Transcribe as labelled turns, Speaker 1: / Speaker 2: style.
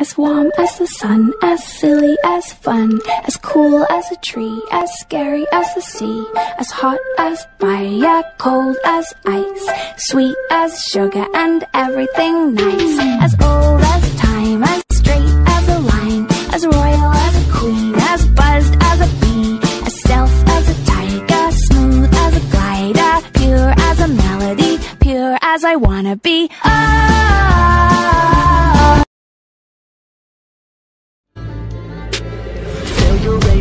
Speaker 1: As warm as the sun, as silly as fun, as cool as a tree, as scary as the sea, as hot as fire, cold as ice, sweet as sugar and everything nice, as old as time, as straight as a line, as royal as a queen, as buzzed as a bee, as stealth as a tiger, smooth as a glider, pure as a melody, pure as I wanna be. Oh.